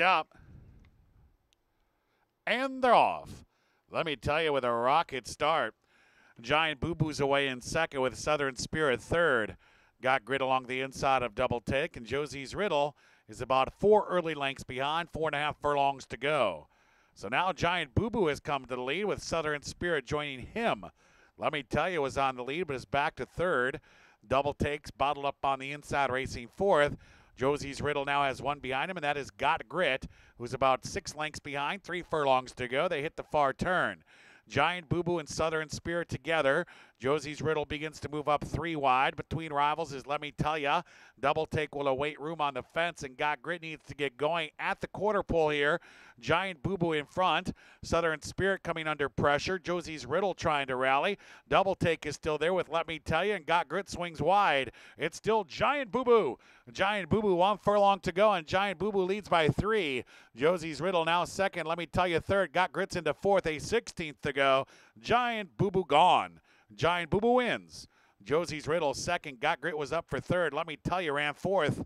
up. And they're off. Let me tell you, with a rocket start, Giant Boo Boo's away in second with Southern Spirit third. Got grit along the inside of double take, and Josie's Riddle is about four early lengths behind, four and a half furlongs to go. So now Giant Boo Boo has come to the lead with Southern Spirit joining him. Let me tell you, was on the lead, but is back to third. Double takes, bottled up on the inside, racing fourth. Josie's Riddle now has one behind him, and that is Got Grit, who's about six lengths behind, three furlongs to go. They hit the far turn. Giant Boo Boo and Southern Spirit together. Josie's Riddle begins to move up three wide. Between rivals is Let Me Tell Ya. Double take will await room on the fence, and Got Grit needs to get going at the quarter pole here. Giant Boo Boo in front. Southern Spirit coming under pressure. Josie's Riddle trying to rally. Double take is still there with Let Me Tell You, and Got Grit swings wide. It's still Giant Boo Boo. Giant Boo Boo one furlong to go, and Giant Boo Boo leads by three. Josie's Riddle now second. Let me tell you third. Got Grits into fourth, a 16th to go. Giant Boo Boo gone. Giant Boo Boo wins. Josie's Riddle second. Got Grit was up for third. Let me tell you, ran fourth.